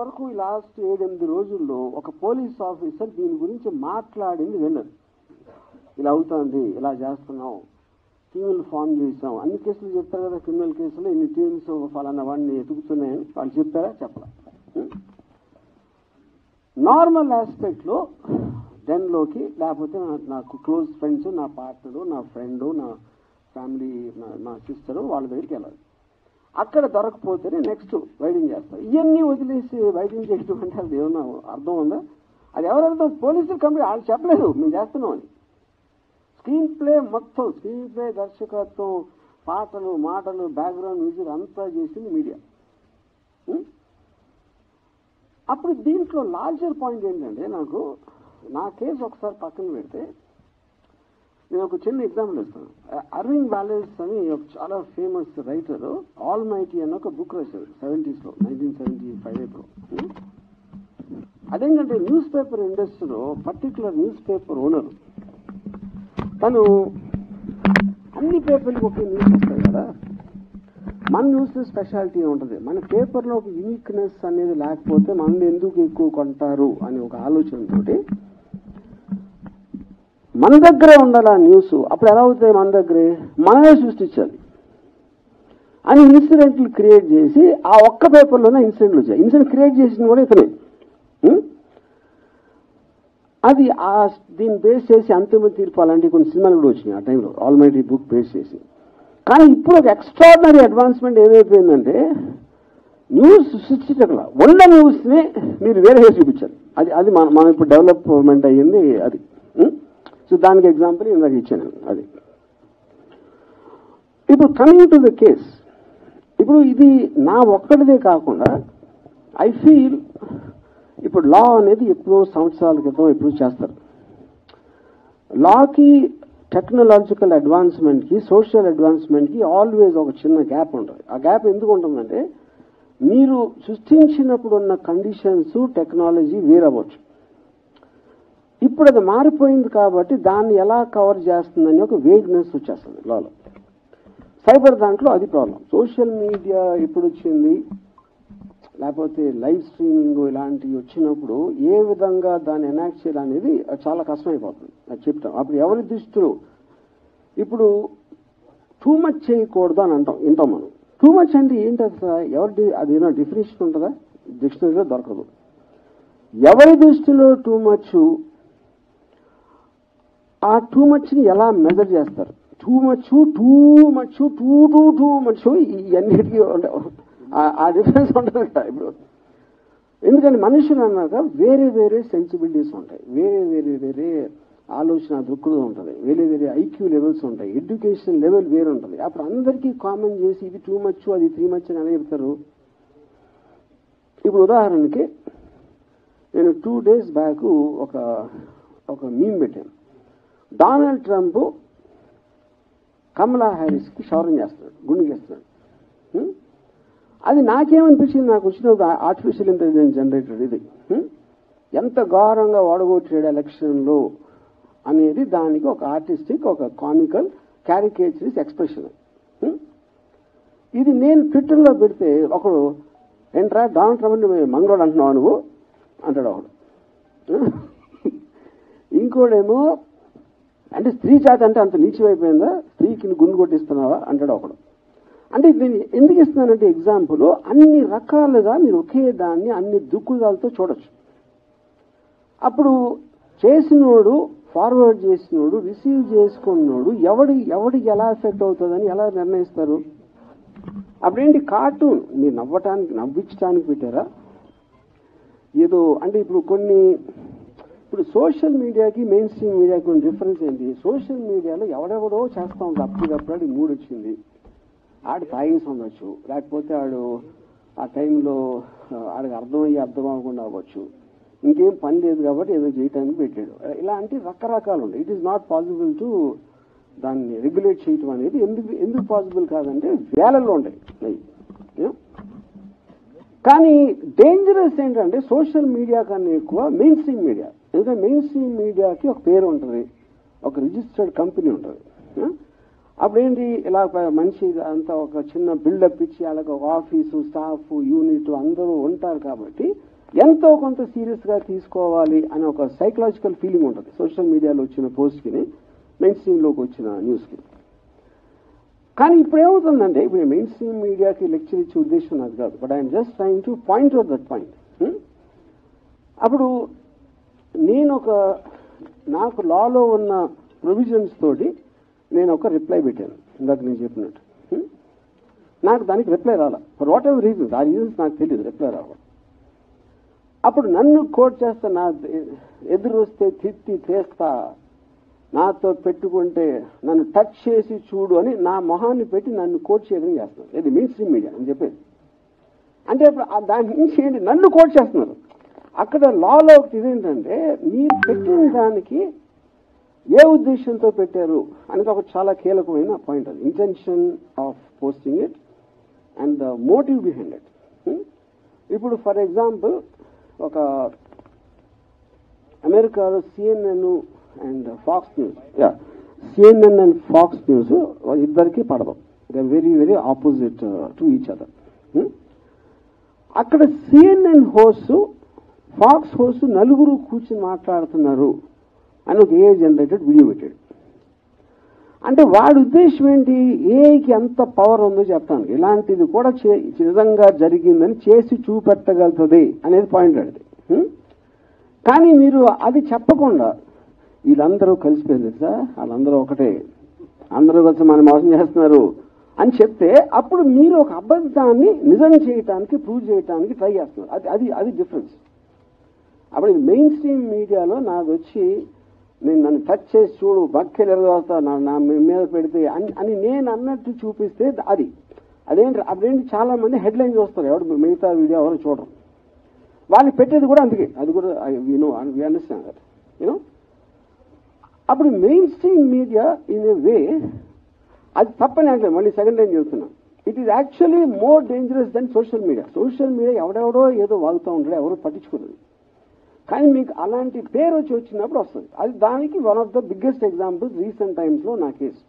వరకు ఈ లాస్ట్ ఏడెనిమిది రోజుల్లో ఒక పోలీస్ ఆఫీసర్ దీని గురించి మాట్లాడింది విన్నది ఇలా అవుతుంది ఇలా చేస్తున్నాం టీములు ఫామ్ చేసాం అన్ని కేసులు చెప్తారు కదా క్రిమినల్ కేసులు ఇన్ని టీమ్స్ ఫలానా వాడిని ఎదుగుతున్నాయని వాళ్ళు చెప్పారా? చెప్పలా. నార్మల్ ఆస్పెక్ట్లో డెన్లోకి లేకపోతే నాకు క్లోజ్ ఫ్రెండ్స్ నా పార్ట్నరు నా ఫ్రెండ్ నా ఫ్యామిలీ నా- నా సిస్టరు వాళ్ళ దగ్గరికి వెళ్ళాలి. అక్కడ దొరకపోతేనే నెక్స్ట్ వైడింగ్ చేస్తారు ఇవన్నీ వదిలేసి వైడింగ్ చేయడం అంటే అది ఏమన్నా అర్థం ఉందా? అది ఎవరు అర్థం పోలీసులు కంపెనీ వాళ్ళు చెప్పలేదు. మేము చేస్తున్నాం అని. స్క్రీన్ ప్లే మొత్తం స్క్రీన్ ప్లే దర్శకత్వం పాటలు మాటలు బ్యాక్గ్రౌండ్ మ్యూజిక్ అంతా చేసింది మీడియా. అప్పుడు దీంట్లో లార్జర్ పాయింట్ ఏంటంటే నాకు నా కేసు ఒకసారి పక్కన పెడితే నేను ఒక చిన్న ఎగ్జాంపుల్ ఇస్తాను. అరవింద్ వ్యాలెస్ అని ఒక చాలా ఫేమస్ రైటర్ ఆల్ మైటీ అని ఒక బుక్ రాశారు సెవెంటీస్లో నైన్టీన్ సెవెంటీ ఫైవ్ ఎప్పుడు అదేంటంటే న్యూస్ పేపర్ ఇండస్ట్రీలో పర్టికులర్ న్యూస్ పేపర్ ఓనర్ తను అన్ని పేపర్లకు ఒకే న్యూస్ వస్తాయి కదా. మన న్యూస్ స్పెషాలిటీ ఉంటుంది. మన పేపర్లో ఒక యూనిక్నెస్ అనేది లేకపోతే మనల్ని ఎందుకు ఎక్కువ కొంటారు అనే ఒక ఆలోచనతోటి మన దగ్గరే ఉండాలి ఆ న్యూస్? అప్పుడు ఎలా అవుతాయి మన దగ్గరే? మనమే సృష్టించాలి. అని ఇన్సిడెంట్లు క్రియేట్ చేసి ఆ ఒక్క పేపర్లోనే ఇన్సిడెంట్లు వచ్చాయి. ఇన్సిడెంట్ క్రియేట్ చేసింది కూడా ఇతనే. అది ఆ దీన్ని బేస్ చేసి అంతిమ తీర్పు అలాంటి కొన్ని సినిమాలు కూడా వచ్చినాయి ఆ టైంలో. ఆల్మైటీ బుక్ బేస్ చేసి. కానీ ఇప్పుడు ఒక ఎక్స్ట్రాడినరీ అడ్వాన్స్మెంట్ ఏమైపోయిందంటే న్యూస్ సృష్టించగల ఉన్న న్యూస్ని మీరు వేరే చూపించాలి. అది అది మన మనం ఇప్పుడు డెవలప్మెంట్ అయ్యింది అది. సో దానికి ఎగ్జాంపుల్ ఇందాక ఇచ్చాను అది. ఇప్పుడు కమింగ్ టు ద కేస్ ఇప్పుడు ఇది నా ఒక్కడిదే కాకుండా ఐ ఫీల్ ఇప్పుడు లా అనేది ఎప్పుడో సంవత్సరాల క్రితం ఎప్పుడు చేస్తారు. లాకి టెక్నాలజికల్ అడ్వాన్స్మెంట్కి సోషల్ అడ్వాన్స్మెంట్కి ఆల్వేస్ ఒక చిన్న గ్యాప్ ఉంటుంది. ఆ గ్యాప్ ఎందుకు ఉంటుందంటే మీరు సృష్టించినప్పుడు ఉన్న కండిషన్స్ టెక్నాలజీ వేరవ్వచ్చు. ఇప్పుడు అది మారిపోయింది కాబట్టి దాన్ని ఎలా కవర్ చేస్తుందని ఒక వేగ్నెస్ వచ్చేస్తుంది లోలో. సైబర్ దాంట్లో అది ప్రాబ్లం సోషల్ మీడియా ఎప్పుడు వచ్చింది లేకపోతే లైవ్ స్ట్రీమింగ్ ఇలాంటివి వచ్చినప్పుడు ఏ విధంగా దాన్ని ఎనాక్ట్ చేయాలనేది చాలా కష్టమైపోతుంది. అది చెప్తాం. అప్పుడు ఎవరి దృష్టిలో ఇప్పుడు టూ మచ్ చేయకూడదు అని అంటాం వింటాం మనం. టూ మచ్ అంటే ఏంటి అసలు? ఎవరి అది ఏమైనా డిఫినేషన్ ఉంటుందా? డిక్షనరీలో దొరకదు. ఎవరి దృష్టిలో టూ మచ్ ఆ టూ మచ్ని ఎలా మెజర్ చేస్తారు? Too much too much too too too much ఇవన్నిటికీ ఆ- డిఫరెన్స్ ఉంటుంది కదా ఇప్పుడు. ఎందుకంటే మనుషులు అన్నాక వేరే వేరే సెన్సిబిలిటీస్ ఉంటాయి. వేరే వేరే వేరే ఆలోచన దృక్పథం ఉంటుంది. వేరే వేరే ఐక్యూ లెవెల్స్ ఉంటాయి. ఎడ్యుకేషన్ లెవెల్ వేరే ఉంటుంది అప్పుడు అందరికీ కామన్ చేసి ఇది టూ మచ్ అది త్రీ మచ్ అని ఎలా చెప్తారు? ఇప్పుడు ఉదాహరణకి నేను టూ డేస్ బ్యాక్ ఒక ఒక మీమ్ పెట్టాను. డొనాల్డ్ ట్రంప్ కమలా హ్యారిస్కి క్షౌరం చేస్తున్నాడు గుండు చేస్తున్నాడు అది నాకేమనిపించింది? నాకు వచ్చినప్పుడు ఆర్టిఫిషియల్ ఇంటెలిజెన్స్ జనరేటర్ ఇది. ఎంత ఘోరంగా ఓడగొట్టాడు ఎలక్షన్లో అనేది దానికి ఒక ఆర్టిస్టిక్ ఒక కామికల్ క్యారికేచరిస్ ఎక్స్ప్రెషన్ ఇది నేను ట్విట్టర్లో పెడితే ఒకడు ఏంట్రా డొనాల్డ్ ట్రంప్ మంగళోడు అంటున్నావు నువ్వు? అంటాడు ఒకడు. ఇంకోడేమో అంటే స్త్రీ జాతి అంటే అంత నీచమైపోయిందా? స్త్రీకి గుండు కొట్టిస్తున్నావా? అంటాడు ఒకడు. అంటే దీన్ని ఎందుకు ఇస్తున్నానంటే ఎగ్జాంపుల్ అన్ని రకాలుగా మీరు ఒకే దాన్ని అన్ని దుక్కుదాలతో చూడొచ్చు. అప్పుడు చేసినోడు ఫార్వర్డ్ చేసినోడు రిసీవ్ చేసుకున్నోడు ఎవడి ఎవడికి ఎలా ఎఫెక్ట్ అవుతుందని ఎలా నిర్ణయిస్తారు? అప్పుడేంటి కార్టూన్ మీరు నవ్వటానికి నవ్వించడానికి పెట్టారా? ఏదో అంటే ఇప్పుడు కొన్ని ఇప్పుడు సోషల్ మీడియాకి మెయిన్ స్ట్రీమ్ మీడియాకి ఉన్న డిఫరెన్స్ ఏంటి? సోషల్ మీడియాలో ఎవడెవడో చేస్తా ఉంటాడు అప్పటికప్పుడు మూడు వచ్చింది. ఆడు తాగేసి ఉండొచ్చు. లేకపోతే ఆడు ఆ టైంలో ఆడికి అర్థమయ్యి అర్థం అవ్వకుండా అవ్వచ్చు. ఇంకేం పని లేదు కాబట్టి ఏదో చేయటానికి పెట్టాడు. ఇలాంటి రకరకాలు ఉన్నాయి. It is not possible to దాన్ని రెగ్యులేట్ చేయటం అనేది ఎందుకు ఎందుకు పాసిబుల్ కాదంటే వేలల్లో ఉంటాయి. కానీ డేంజరస్ ఏంటంటే సోషల్ మీడియా కన్నా ఎక్కువ మెయిన్ స్ట్రీమ్ మీడియా ఎందుకంటే మెయిన్ స్ట్రీమ్ మీడియాకి ఒక పేరు ఉంటుంది. ఒక రిజిస్టర్డ్ కంపెనీ ఉంటుంది. అప్పుడేంటి ఇలా మనిషి అంతా ఒక చిన్న బిల్డప్ ఇచ్చి అలాగ ఒక ఆఫీసు స్టాఫ్ యూనిట్ అందరూ ఉంటారు కాబట్టి ఎంతో కొంత సీరియస్గా తీసుకోవాలి అనే ఒక సైకలాజికల్ ఫీలింగ్ ఉంటుంది. సోషల్ మీడియాలో వచ్చిన పోస్ట్కి మెయిన్ స్ట్రీమ్లోకి వచ్చిన న్యూస్కి. కానీ ఇప్పుడు ఏమవుతుందంటే ఇప్పుడు మెయిన్ స్ట్రీమ్ మీడియాకి లెక్చర్ ఇచ్చే ఉద్దేశం నాకు కాదు. But I'm just trying to point out that point. అప్పుడు నేను ఒక నాకు లాలో ఉన్న ప్రొవిజన్స్ తోటి నేను ఒక రిప్లై పెట్టాను. ఇందాక నేను చెప్పినట్టు. నాకు దానికి రిప్లై రాల. ఫర్ వాట్ ఎవర్ రీజన్స్ ఆ రీజన్స్ నాకు తెలియదు రిప్లై రావాలి అప్పుడు నన్ను కోట్ చేస్తా నా ఎదురు వస్తే తిత్తి చేస్తా నాతో పెట్టుకుంటే నన్ను టచ్ చేసి చూడు అని నా మొహాన్ని పెట్టి నన్ను కోట్ చేయడం చేస్తున్నారు. ఇది మెయిన్ స్ట్రీమ్ మీడియా అని చెప్పేది. అంటే ఇప్పుడు దాని నుంచి ఏంటి? నన్ను కోట్ చేస్తున్నారు. అక్కడ లాలో ఒకటి ఇదేంటంటే మీరు పెట్టిన దానికి ఏ ఉద్దేశంతో పెట్టారు అనేది ఒక చాలా కీలకమైన పాయింట్ అది. Intention of posting it and the motive behind it ఇప్పుడు ఫర్ ఎగ్జాంపుల్ ఒక అమెరికాలో CNN and Fox News yeah CNN and Fox News ఇద్దరికి పడదు. They very very opposite to each other అక్కడ సిఎన్ఎన్ హోస్ట్ ఫాక్స్ హోస్ట్ నలుగురు కూర్చుని మాట్లాడుతున్నారు అని ఒక ఏ జనరేటెడ్ వీడియో పెట్టాడు. అంటే వాడి ఉద్దేశం ఏంటి? ఏకి ఎంత పవర్ ఉందో చెప్తాను. ఇలాంటిది కూడా చే- నిజంగా జరిగిందని చేసి చూపెట్టగలుగుతుంది అనేది పాయింట్ అడిది కానీ మీరు అది చెప్పకుండా వీళ్ళందరూ కలిసిపోయింది సార్ వాళ్ళందరూ ఒకటే. అందరూ కలిసి మనం మోసం చేస్తున్నారు అని చెప్తే అప్పుడు మీరు ఒక అబద్ధాన్ని నిజం చేయటానికి ప్రూవ్ చేయటానికి ట్రై చేస్తున్నారు. అది అది అది డిఫరెన్స్ అప్పుడు ఇది మెయిన్ స్ట్రీమ్ మీడియాలో నాది వచ్చి నేను నన్ను టచ్ చేసి చూడు బక్కలు ఎరగొస్తా నా నా మీ- మీద పెడితే అని అని నేను అన్నట్టు చూపిస్తే అది. అదేంటి అప్పుడేంటి చాలా మంది హెడ్లైన్ చూస్తారు ఎవరు మిగతా వీడియో ఎవరు చూడరు. వాళ్ళు పెట్టేది కూడా అందుకే. అది కూడా you know understand you know అప్పుడు mainstream media in a way అది తప్పని అంటే మళ్ళీ సెకండ్ టైం చెబుతున్నాను it is actually more dangerous than social media social media ఎవడెవడో ఏదో వాగుతూ ఉంటాడు ఎవరు పట్టించుకున్నది కానీ మీకు అలాంటి పేరు వచ్చి వచ్చినప్పుడు వస్తుంది. అది దానికి one of the biggest example recent టైమ్స్లో నా కేసు